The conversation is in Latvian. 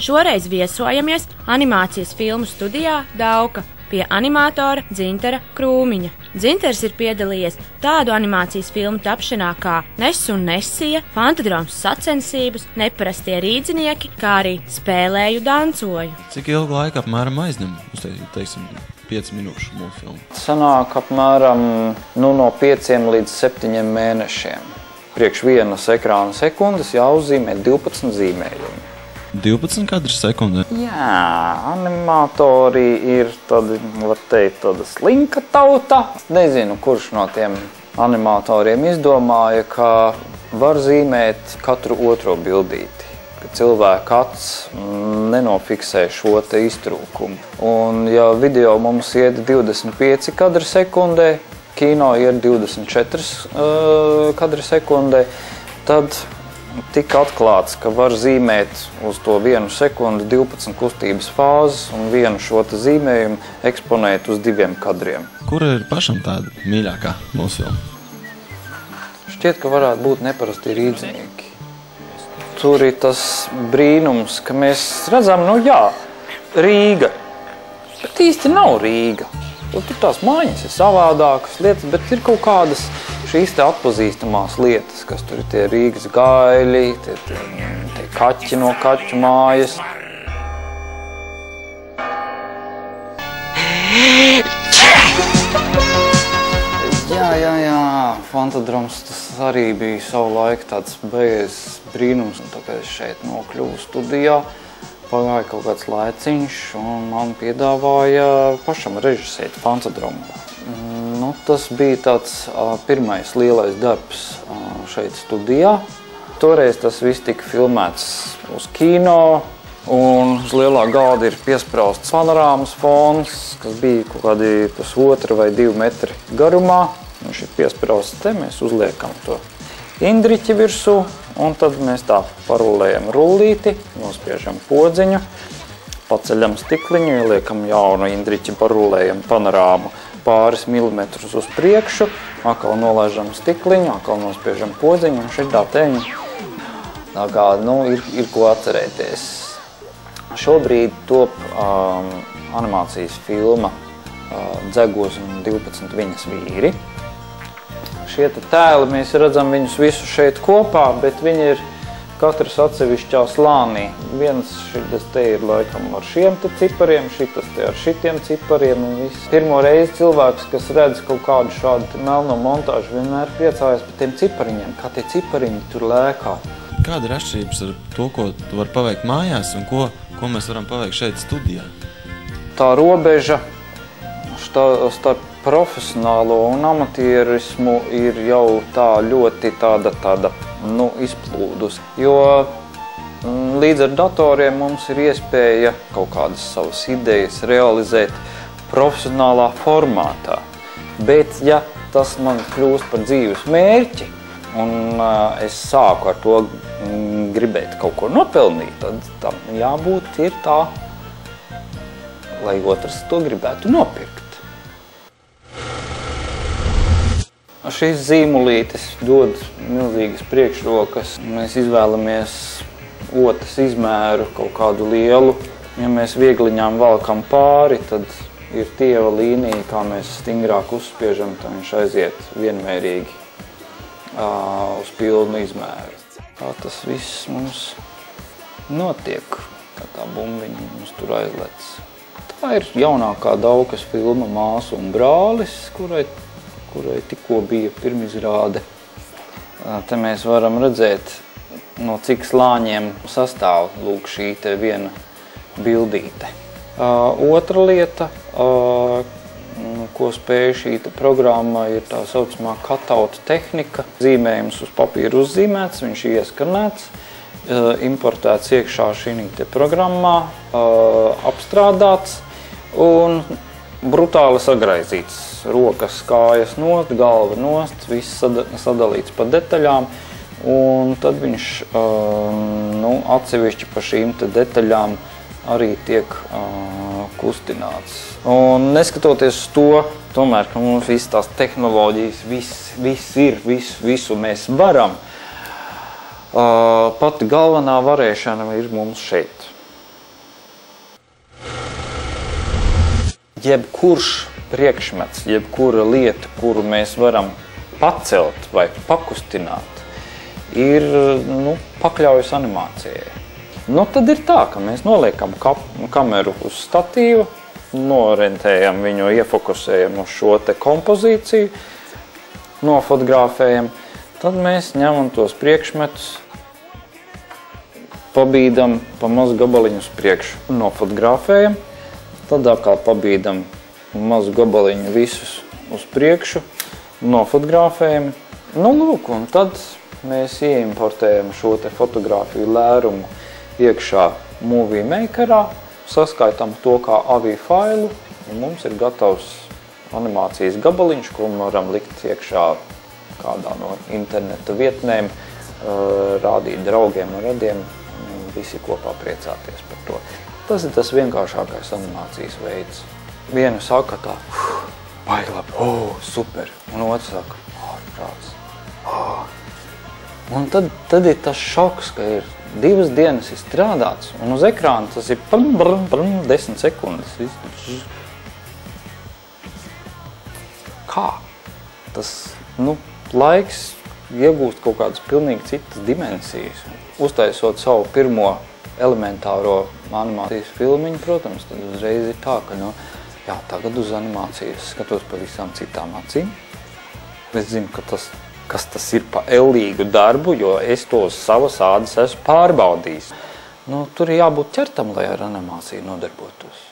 Šoreiz viesojamies animācijas filmu studijā Dauka pie animatora Dzintara Krūmiņa. Dzintars ir piedalījies tādu animācijas filmu tapšanā kā Nes un Nesija, Fantadroms sacensības, neparastie rīdzinieki, kā arī spēlēju dancoju. Cik ilgu laiku apmēram aizņem? Te, teiksim, 5 minūšu mūsu filmu. Sanāk apmēram nu, no 5 līdz 7 mēnešiem. Priekš vienas ekrāna sekundes jāuzzīmē 12 zīmējumi. 12 kadru sekundē. Jā, animatori ir tādi, var teikt, tāda slinka tauta. Nezinu, kurš no tiem animatoriem izdomāja, ka var zīmēt katru otro bildīti. Ka cilvēka acs nenofiksē šo iztrūkumu. Un ja video mums iet 25 kadri sekundē, kino iet 24 uh, kadri sekundē, tad tika atklāts, ka var zīmēt uz to vienu sekundi 12 kustības fāzes un vienu šo zīmējumu eksponēt uz diviem kadriem. Kur ir pašam tāda mīļākā mūsu filma? Šķiet, ka varētu būt neparasti rīdzinieki. Tur ir tas brīnums, ka mēs redzam, nu jā, Rīga, bet īsti nav Rīga. Tur tās mājas ir savādākas lietas, bet ir kaut kādas šīs te atpazīstamās lietas, kas tur ir tie Rīgas gaļi, tie, tie, tie kaķi no kaķu mājas. Jā, Fantadroms tas arī bija savu laiku tāds beigas brīnums, un tā kā es šeit nokļuvu studijā, pagāja kaut kāds laiciņš, un man piedāvāja pašam režisēt Fantadromu. Nu, tas bija tāds uh, pirmais lielais darbs uh, šeit studijā. Toreiz tas viss tika filmēts uz kino, un uz lielā galda ir piesprausts panorāmas fons, kas bija kaut kādi pusotra vai divi metri garumā. Viņš ir piesprausts te, mēs uzliekam to indriķi virsū, un tad mēs tā parulējam rullīti, nospiežam podziņu, paceļam stikliņu, ieliekam jaunu indriķi, parulējam panorāmu pāris milimetrus uz priekšu, atkal nolaižam stikliņu, atkal nospiežam podziņu un šitā teņa. Tā kā, nu, ir, ir ko atcerēties. Šobrīd top um, animācijas filma uh, Dzegos un 12 viņas vīri. Šie tēli, mēs redzam viņus visus šeit kopā, bet viņi ir katrs atsevišķā slānī. Viens šis te ir laikam ar šiem te cipariem, šitas te ar šitiem cipariem un viss. Pirmo reizi cilvēks, kas redz kaut kādu šādu melno montāžu, vienmēr priecājas par tiem cipariņiem, kā tie cipariņi tur lēkā. Kāda ir atšķirības ar to, ko tu vari paveikt mājās un ko, ko mēs varam paveikt šeit studijā? Tā robeža šta, starp profesionālo un amatierismu ir jau tā ļoti tāda, tāda nu, izplūdus. Jo mm, līdz ar datoriem mums ir iespēja kaut kādas savas idejas realizēt profesionālā formātā. Bet, ja tas man kļūst par dzīves mērķi, un uh, es sāku ar to mm, gribēt kaut ko nopelnīt, tad tam jābūt ir tā, lai otrs to gribētu nopirkt. Šis zīmolītis dod milzīgas priekšrokas. Mēs izvēlamies otras izmēru, kaut kādu lielu. Ja mēs viegliņām valkam pāri, tad ir tieva līnija, kā mēs stingrāk uzspiežam, tad viņš aiziet vienmērīgi uh, uz pilnu izmēru. Tā tas viss mums notiek, tā kā bumbiņi mums tur aizlec. Tā ir jaunākā daukas filma Māsu un brālis, kurai kurai tikko bija pirmizrāde. Te mēs varam redzēt, no cik slāņiem sastāv lūk šī te viena bildīte. Otra lieta, ko spēja šī programma, ir tā saucamā katauta tehnika. Zīmējums uz papīra uzzīmēts, viņš ieskanēts, importēts iekšā šī te programmā, apstrādāts un brutāli sagraizīts rokas, kājas nost, galva nost, viss sadalīts pa detaļām. Un tad viņš um, nu, atsevišķi par šīm detaļām arī tiek uh, kustināts. Un neskatoties uz to, tomēr, ka mums visas tās tehnoloģijas, viss, viss ir, visu, visu mēs varam, uh, pati galvenā varēšana ir mums šeit. Jebkurš priekšmets, jebkura lieta, kuru mēs varam pacelt vai pakustināt, ir nu, pakļaujas animācijai. Nu, tad ir tā, ka mēs noliekam kameru uz statīvu, norentējam viņu, iefokusējam uz šo te kompozīciju, nofotografējam, tad mēs ņemam tos priekšmetus, pabīdam pa mazu gabaliņu uz priekšu, nofotografējam, tad atkal pabīdam mazu gabaliņu visus uz priekšu, nofotografējam. Nu, lūk, un tad mēs ieimportējam šo te fotografiju lērumu iekšā Movie Makerā, saskaitām to kā AVI failu, un mums ir gatavs animācijas gabaliņš, ko varam likt iekšā kādā no interneta vietnēm, rādīt draugiem un radiem, visi kopā priecāties par to. Tas ir tas vienkāršākais animācijas veids. Viena saka tā, baigi labi, oh, super, un otrs saka, ārprāts, oh. Un tad, tad ir tas šoks, ka ir divas dienas ir strādāts, un uz ekrāna tas ir brum, brum, brum, desmit sekundes. Kā? Tas nu, laiks iegūst kaut kādas pilnīgi citas dimensijas. Uztaisot savu pirmo elementāro animācijas filmiņu, protams, tad uzreiz ir tā, ka nu, jā, tagad uz animācijas skatos pavisam citām acīm. Es zinu, ka tas kas tas ir pa ellīgu darbu, jo es to uz savas ādas esmu pārbaudījis. Nu, tur ir jābūt ķertam, lai ar animāciju nodarbotos.